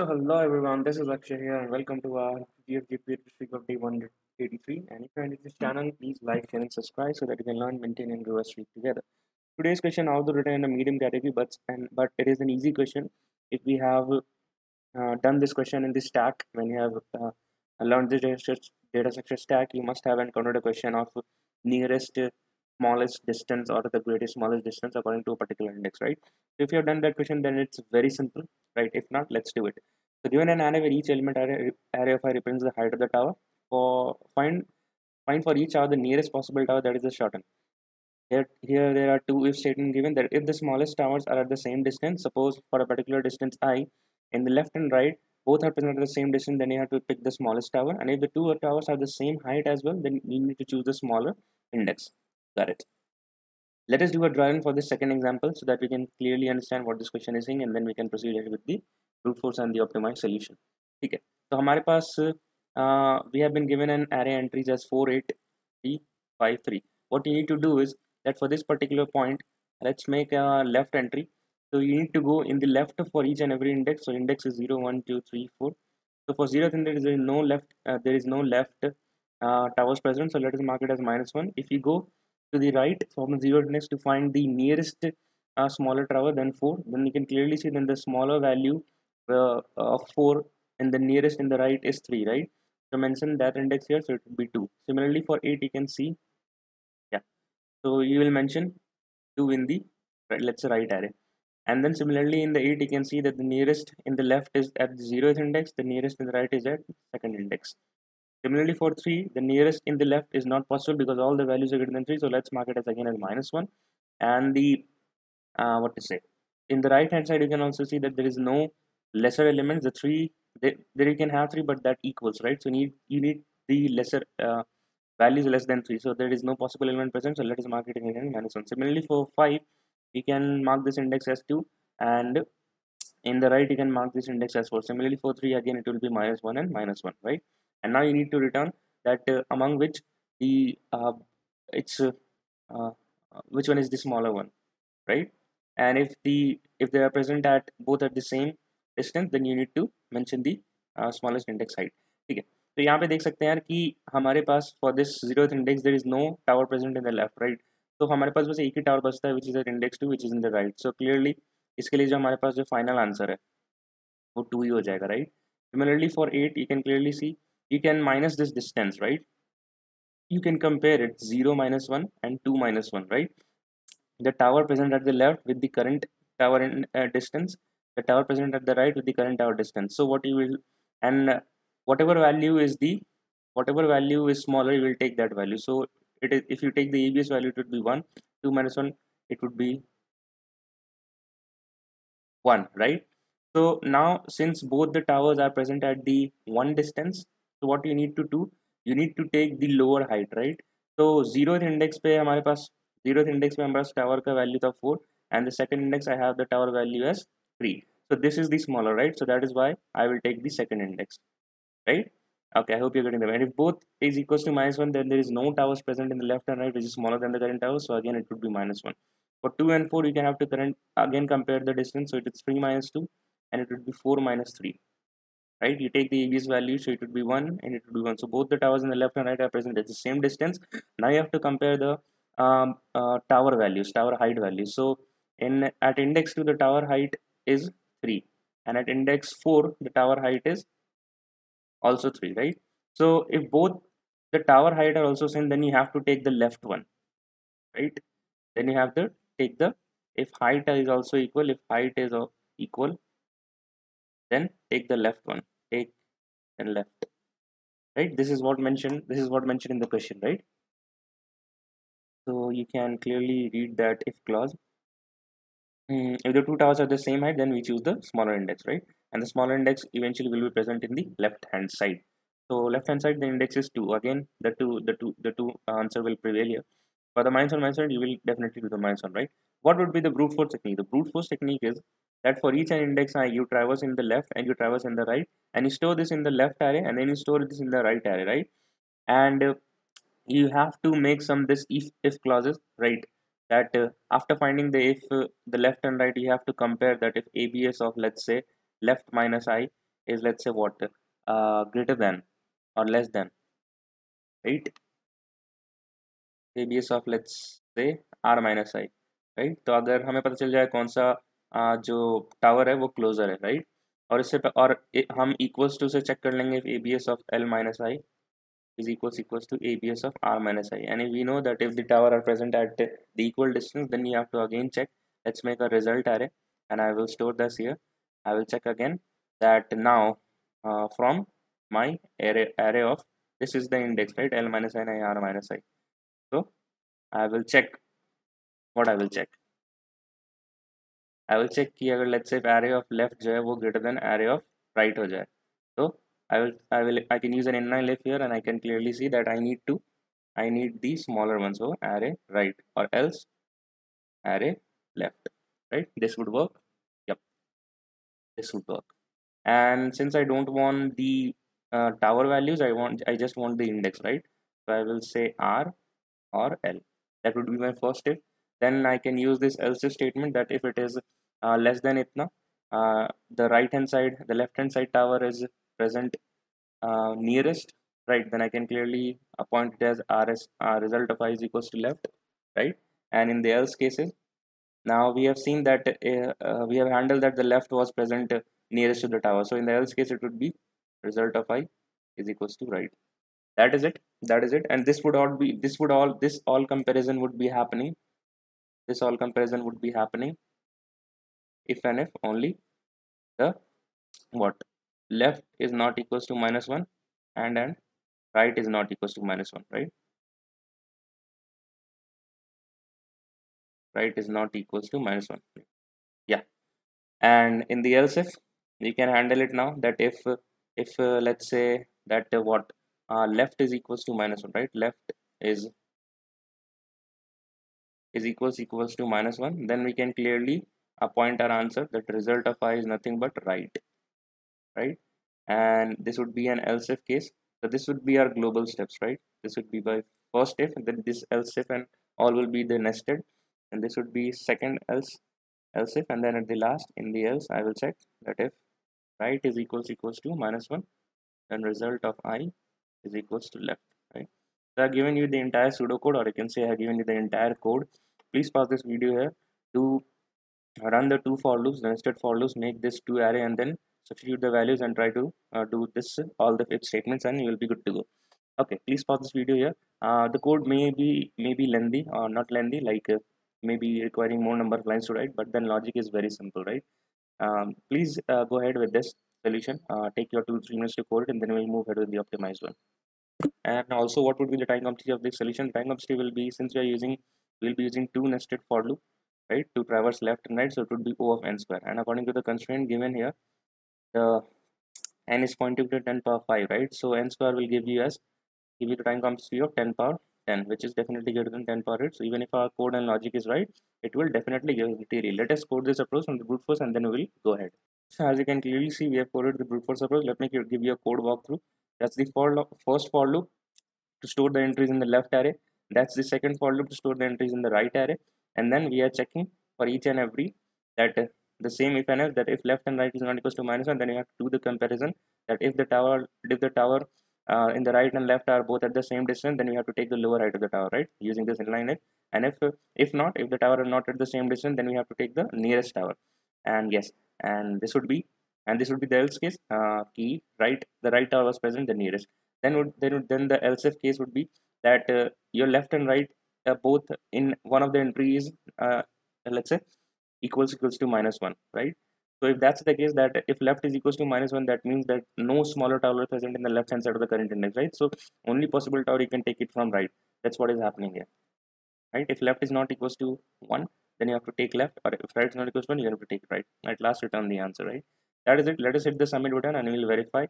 So hello everyone, this is Akshay here and welcome to our GFGP streak of day 183 and if you're new to this channel, please like, share and subscribe so that you can learn, maintain and grow a streak together. Today's question although written in a medium category but and but it is an easy question. If we have uh, done this question in the stack when you have uh, learned this data, data structure stack you must have encountered a question of nearest smallest distance or the greatest smallest distance according to a particular index right? So if you have done that question then it's very simple right? If not let's do it. So given an array where each element array, array of i represents the height of the tower for find find for each tower the nearest possible tower that is the shorten. Here here there are two if statements given that if the smallest towers are at the same distance suppose for a particular distance i in the left and right both are present at the same distance then you have to pick the smallest tower. And if the two towers are the same height as well then you need to choose the smaller index got it let us do a drawing for this second example so that we can clearly understand what this question is saying and then we can proceed ahead with the brute force and the optimized solution ठीक है तो हमारे पास uh, we have been given an array entries as 4 8 3 5 3 what you need to do is that for this particular point let's make a left entry so you need to go in the left for each and every index so index is 0 1 2 3 4 so for 0th index there is no left uh, there is no left uh, towers present so let us mark it as minus 1 if you go to the right from 0 index to find the nearest uh, smaller tower than 4 then you can clearly see then the smaller value uh, of 4 and the nearest in the right is 3 right? So mention that index here so it would be 2 similarly for 8 you can see yeah. So you will mention 2 in the right let's say right array. And then similarly in the 8 you can see that the nearest in the left is at the 0th index the nearest in the right is at second index similarly for 3 the nearest in the left is not possible because all the values are greater than 3 so let's mark it as again as minus 1 and the uh, what to say? In the right hand side you can also see that there is no lesser elements the 3 there you can have 3 but that equals right? So you need you need the lesser uh, values less than 3 so there is no possible element present. So let us mark it again minus 1 similarly for 5 we can mark this index as 2 and in the right you can mark this index as 4 similarly for 3 again it will be minus 1 and minus 1 right and now you need to return that uh, among which the uh, it's uh, uh, which one is the smaller one right and if the if they are present at both at the same distance then you need to mention the uh, smallest index height ठीक है तो यहाँ पे देख सकते हैं यार कि हमारे पास for this zero index there is no tower present in the left right तो हमारे पास बस एक ही टावर बचता है which is eight index to which is in the right so clearly इसके लिए जो हमारे पास जो फाइनल आंसर है वो टू ही हो जाएगा right similarly for eight you can clearly see you can minus this distance right? You can compare it 0 minus 1 and 2 minus 1 right? The tower present at the left with the current tower in uh, distance the tower present at the right with the current tower distance. So what you will and uh, whatever value is the whatever value is smaller you will take that value. So it is if you take the abs value it would be 1 2 minus 1 it would be 1 right? So now since both the towers are present at the one distance what you need to do you need to take the lower height right so zeroth index पे हमारे पास zeroth index पे हमारे पास tower का value था 4 and the second index I have the tower value as 3 so this is the smaller right so that is why I will take the second index right okay I hope you're getting the and if both is equals to minus 1 then there is no towers present in the left and right which is smaller than the current tower so again it would be minus 1 for 2 and 4 you can have to current again compare the distance so it is 3 minus 2 and it would be 4 minus 3 right? You take the abs value so it would be 1 and it would be 1 so both the towers in the left and right are present at the same distance. Now you have to compare the um, uh, tower values tower height values. So in at index 2 the tower height is 3 and at index 4 the tower height is also 3 right? So if both the tower height are also same then you have to take the left one right? Then you have to take the if height is also equal if height is equal then take the left one. Take and left. Right? This is what mentioned this is what mentioned in the question right? So you can clearly read that if clause. Mm, if the two towers are the same height then we choose the smaller index right? And the smaller index eventually will be present in the left hand side. So left hand side the index is 2 again the two the two the two answer will prevail here. For the minus one minus one you will definitely do the minus one right what would be the brute force technique? The brute force technique is that for each an index i you traverse in the left and you traverse in the right and you store this in the left array and then you store this in the right array right? And uh, you have to make some this if if clauses right? That uh, after finding the if uh, the left and right you have to compare that if abs of let's say left minus i is let's say what uh, greater than or less than right? Abs of let's say r minus i right? तो अगर हमें पता चल जाए कौन सा आ, जो tower है वो क्लोजर है राइट? और इससे और ए, हम इक्वल्स टू से चेक कर लेंगे A B S of L minus I is equals equals to A B S of R minus I and we know that if the tower are present at the equal distance then you have to again check let's make a result आ रहे and I will store this year I will check again that now from my array of this is the index right L minus I नाई R minus I तो I will check what I will check I will check कि अगर let's say array of left जो है वो greater than array of right हो जाए तो I will I will I can use an inline left here and I can clearly see that I need to I need the smaller one so array right or else array left right this would work yep this would work and since I don't want the uh, tower values I want I just want the index right so I will say R or L that would be my first step then I can use this else statement that if it is uh, less than itna uh, the right hand side the left hand side tower is present uh, nearest right? Then I can clearly appoint it as rs uh, result of i is equals to left right? And in the else cases now we have seen that uh, uh, we have handled that the left was present nearest to the tower. So in the else case it would be result of i is equals to right. That is it. That is it. And this would all be this would all this all comparison would be happening this all comparison would be happening if and if only the what left is not equals to minus 1 and and right is not equals to minus 1 right? Right is not equals to minus 1 yeah. And in the else if we can handle it now that if if uh, let's say that uh, what uh, left is equals to minus 1 right? Left is is equals equals to minus 1 then we can clearly appoint our answer that result of i is nothing but right right? And this would be an else if case. So this would be our global steps right? This would be by first if then this else if and all will be the nested. And this would be second else else if and then at the last in the else i will check that if right is equals equals to minus 1 then result of i is equals to left so i've given you the entire pseudocode or you can say i've given you the entire code. Please pause this video here. To run the two for loops the nested for loops make this two array and then substitute the values and try to uh, do this all the if statements and you will be good to go. Okay please pause this video here. Uh, the code may be may be lengthy or not lengthy like uh, maybe requiring more number of lines to write but then logic is very simple right? Um, please uh, go ahead with this solution. Uh, take your two three minutes to code it and then we'll move ahead with the optimized one and also what would be the time complexity of this solution? Time complexity will be since we are using we'll be using two nested for loop right? To traverse left and right so it would be o of n square. And according to the constraint given here the n is pointing to 10 power 5 right? So n square will give you as give you the time complexity of 10 power 10 which is definitely greater than 10 power 8 so even if our code and logic is right it will definitely give us the theory. Let us code this approach from the brute force and then we will go ahead. So as you can clearly see we have coded the brute force approach. Let me give you a code walkthrough that's the for first for loop to store the entries in the left array. That's the second for loop to store the entries in the right array. And then we are checking for each and every that uh, the same if and else that if left and right is not equal to minus 1 then you have to do the comparison that if the tower if the tower uh, in the right and left are both at the same distance then you have to take the lower height of the tower right? Using this inline if and if if not if the tower are not at the same distance then we have to take the nearest tower. And yes and this would be and this would be the else case uh, key right the right tower was present the nearest. Then would then would, then the else if case would be that uh, your left and right uh, both in one of the entries uh, let's say equals equals to minus 1 right? So if that's the case that if left is equals to minus 1 that means that no smaller tower is present in the left hand side of the current index right? So only possible tower you can take it from right. That's what is happening here right? If left is not equals to 1 then you have to take left or if right is not equals to 1 you have to take right. At last return the answer right that is it. Let us hit the submit button and we will verify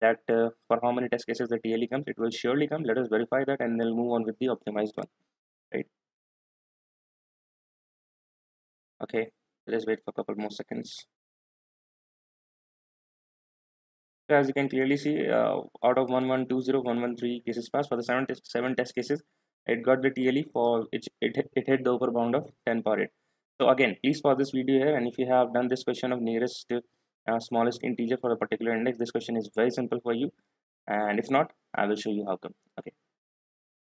that uh, for how many test cases the TLE comes it will surely come. Let us verify that and then move on with the optimized one. Right? Okay. Let's wait for a couple more seconds. As you can clearly see uh, out of 1120113 cases passed for the seven test, seven test cases it got the TLE for it, it, it hit the upper bound of 10 per 8 so again please pause this video here and if you have done this question of nearest uh, smallest integer for a particular index this question is very simple for you. And if not i will show you how come. Okay.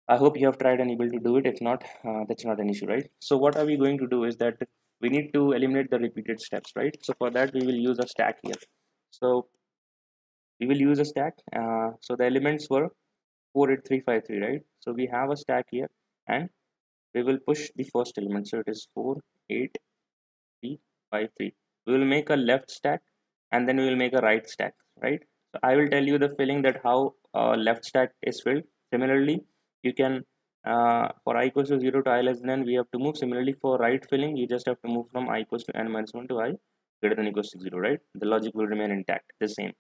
I hope you have tried and able to do it. If not uh, that's not an issue right? So what are we going to do is that we need to eliminate the repeated steps right? So for that we will use a stack here. So we will use a stack. Uh, so the elements were 48353 right? So we have a stack here and we will push the first element. So it is 4 8 3 5 3 we will make a left stack and then we will make a right stack right? So i will tell you the filling that how uh, left stack is filled. Similarly you can uh, for i equals to 0 to i less than we have to move. Similarly for right filling you just have to move from i equals to n minus 1 to i greater than equals to 0 right? The logic will remain intact the same.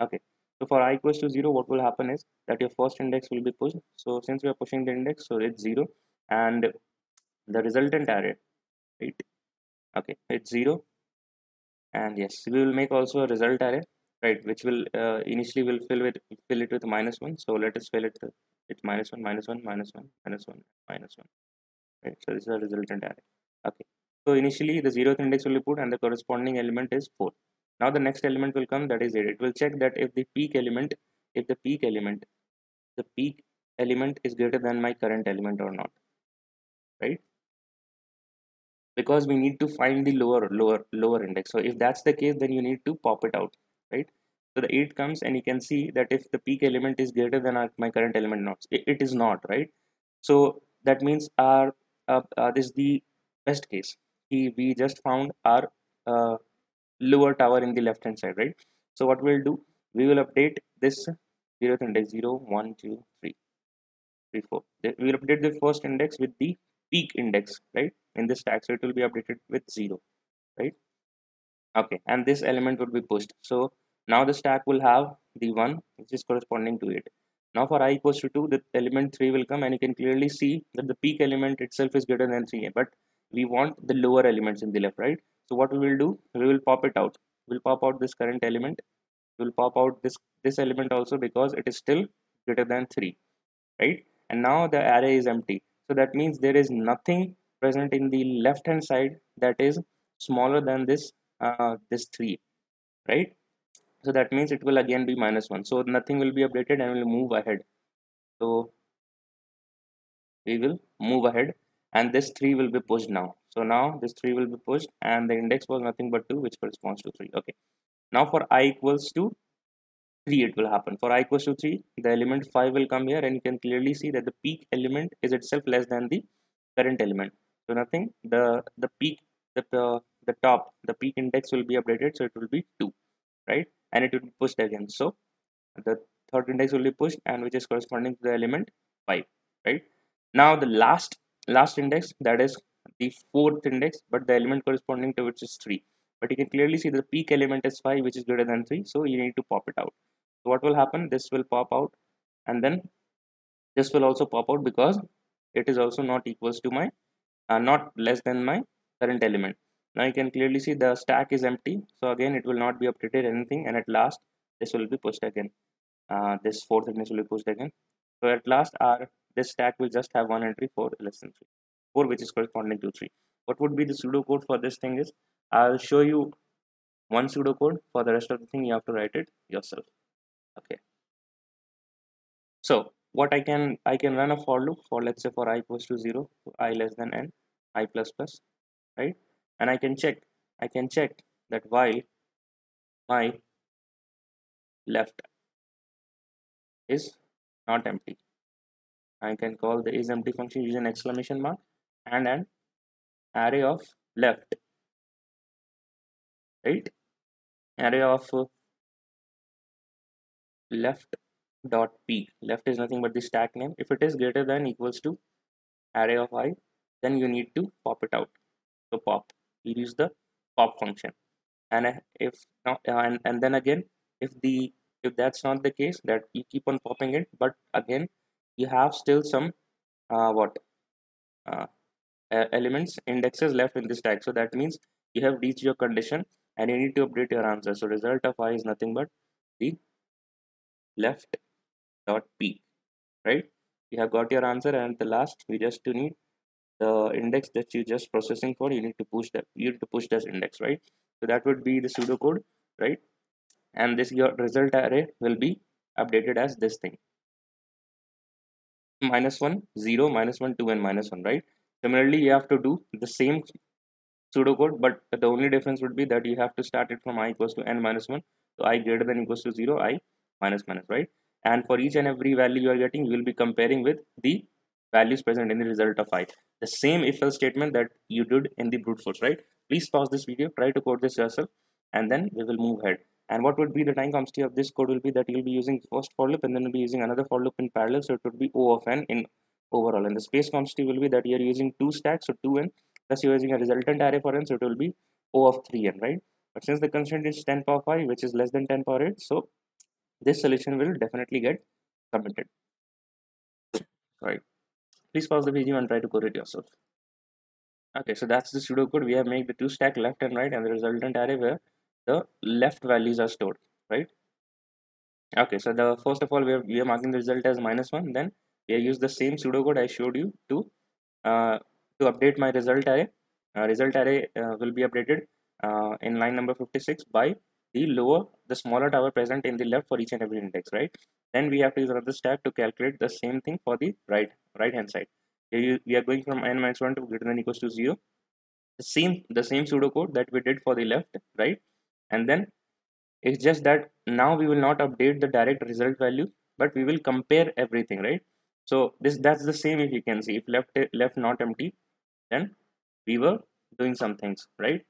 Okay. So for i equals to 0 what will happen is that your first index will be pushed. So since we are pushing the index so it's 0 and the resultant array right? Okay it's 0 and yes we will make also a result array right which will uh, initially will fill with fill it with minus 1 so let us fill it with minus 1 minus 1 minus 1 minus 1 minus 1 right so this is a resultant array. Okay. So initially the zeroth index will be put and the corresponding element is 4 now the next element will come that is 8 it will check that if the peak element if the peak element the peak element is greater than my current element or not. Right because we need to find the lower lower lower index. So if that's the case then you need to pop it out right? So the 8 comes and you can see that if the peak element is greater than our, my current element not it, it is not right? So that means our uh, uh, this is the best case. We, we just found our uh, lower tower in the left hand side right? So what we'll do we will update this zeroth index 0 1 2 3 3 4 we will update the first index with the peak index right in this stack it will be updated with 0 right? Okay and this element would be pushed. So now the stack will have the one which is corresponding to it. Now for i equals to 2 the element 3 will come and you can clearly see that the peak element itself is greater than 3 but we want the lower elements in the left right? So what we will do? We will pop it out. We'll pop out this current element. We'll pop out this this element also because it is still greater than 3 right? And now the array is empty. So that means there is nothing present in the left hand side that is smaller than this uh, this 3 right? So that means it will again be minus 1 so nothing will be updated and will move ahead. So we will move ahead and this 3 will be pushed now. So now this 3 will be pushed and the index was nothing but 2 which corresponds to 3 okay. Now for i equals to 3 it will happen. For i equals to 3 the element 5 will come here and you can clearly see that the peak element is itself less than the current element so nothing. The the peak the, the the top the peak index will be updated so it will be 2 right? And it will be pushed again. So the third index will be pushed and which is corresponding to the element 5 right? Now the last last index that is the fourth index but the element corresponding to which is 3 but you can clearly see the peak element is 5 which is greater than 3 so you need to pop it out. So what will happen? This will pop out and then this will also pop out because it is also not equals to my uh, not less than my current element. Now you can clearly see the stack is empty. So again it will not be updated anything. And at last this will be pushed again. Uh, this fourth index will be pushed again. So at last our this stack will just have one entry for less than 3 4 which is corresponding to 3 what would be the pseudocode for this thing is i'll show you one pseudocode for the rest of the thing you have to write it yourself. Okay. So what i can i can run a for loop for let's say for i equals to 0 i less than n i plus plus right? And i can check i can check that while my left is not empty. I can call the is empty function using exclamation mark and an array of left right? Array of left dot p. Left is nothing but the stack name. If it is greater than equals to array of i then you need to pop it out. So pop. You use the pop function. And uh, if uh, and, and then again if the if that's not the case that you keep on popping it but again you have still some uh, what uh, elements indexes left in this tag so that means you have reached your condition and you need to update your answer. So result of i is nothing but the left dot p right? You have got your answer and the last we just to need the index that you just processing for you need to push that you need to push this index right? So that would be the pseudocode right? And this your result array will be updated as this thing. Minus 1 0 minus 1 2 and minus 1 right? Similarly you have to do the same pseudocode but the only difference would be that you have to start it from i equals to n minus 1 so i greater than equals to 0 i minus minus right and for each and every value you are getting you will be comparing with the values present in the result of i. The same if else statement that you did in the brute force right? Please pause this video try to code this yourself and then we will move ahead. And what would be the time complexity of this code will be that you'll be using first for loop and then you'll be using another for loop in parallel so it would be o of n in overall. And the space complexity will be that you're using two stacks so 2n plus you're using a resultant array for n so it will be o of 3n right? But since the constraint is 10 power 5 which is less than 10 power 8 so this solution will definitely get submitted. Right. Please pause the video and try to code it yourself. Okay so that's the pseudocode we have made the two stack left and right and the resultant array where the left values are stored right? Okay so the first of all we are, we are marking the result as minus one then we use the same pseudocode i showed you to uh, to update my result array. Uh, result array uh, will be updated uh, in line number 56 by the lower the smaller tower present in the left for each and every index right? Then we have to use another stack to calculate the same thing for the right right hand side. Here we are going from n minus 1 to greater than equals to 0 the same the same pseudocode that we did for the left right? And then it's just that now we will not update the direct result value but we will compare everything right? So this that's the same if you can see. If left left not empty then we were doing some things right?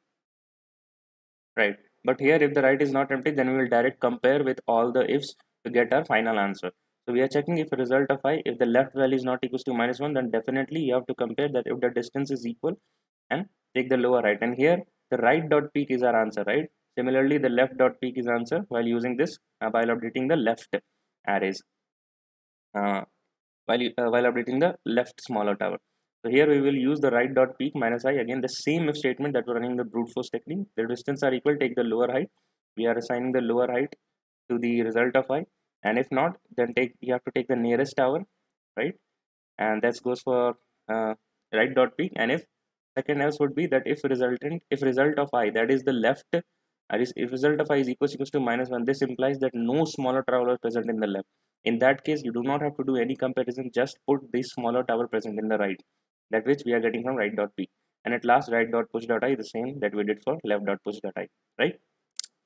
Right but here if the right is not empty then we will direct compare with all the ifs to get our final answer. So we are checking if result of i if the left value is not equals to minus 1 then definitely you have to compare that if the distance is equal and take the lower right. And here the right dot peek is our answer right? Similarly the left dot peek is answer while using this uh, while updating the left arrays uh, while, uh, while updating the left smaller tower so here we will use the right dot peek minus i again the same if statement that we're running the brute force technique. The distance are equal, take the lower height. We are assigning the lower height to the result of i. And if not, then take you have to take the nearest tower, right? And that goes for uh, right dot peek. And if second else would be that if resultant if result of i that is the left if result of i is equals equals to minus 1 this implies that no smaller tower is present in the left in that case you do not have to do any comparison just put this smaller tower present in the right that which we are getting from right dot p. And at last right dot push dot i is the same that we did for left dot push dot i right?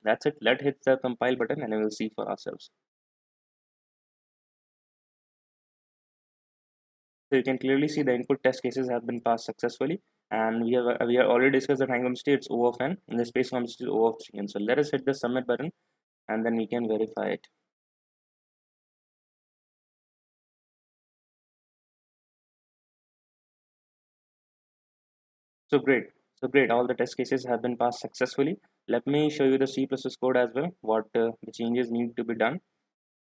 That's it. Let's hit the compile button and we will see for ourselves. So you can clearly see the input test cases have been passed successfully. And we have we have already discussed the time states o of n and the space complexity is o of 3 and so let us hit the submit button and then we can verify it So great. So great. All the test cases have been passed successfully. Let me show you the C++ code as well, what uh, the changes need to be done.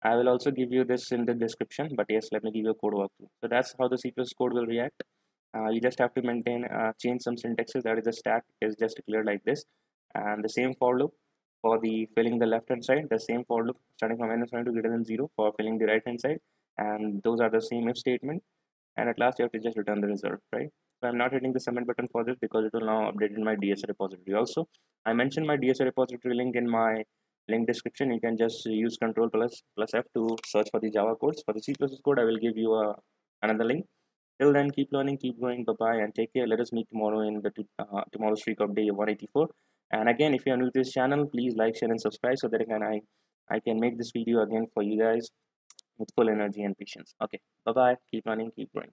I will also give you this in the description, but yes, let me give you a code walkthrough. So that's how the C++ code will react. Uh, you just have to maintain, uh, change some syntaxes. That is the stack is just clear like this. And the same for loop for the filling the left hand side, the same for loop starting from minus 1 to greater than 0 for filling the right hand side. And those are the same if statement. And at last, you have to just return the result, right? I'm not hitting the submit button for this because it will now update in my DSA repository. Also, I mentioned my DSA repository link in my link description. You can just use Control plus plus F to search for the Java codes. For the C++ code, I will give you a, another link. Till then, keep learning, keep going. Bye bye, and take care. Let us meet tomorrow in the uh, tomorrow's streak of day 184. And again, if you are new to this channel, please like, share, and subscribe so that I can I I can make this video again for you guys with full energy and patience. Okay, bye bye. Keep learning, keep growing.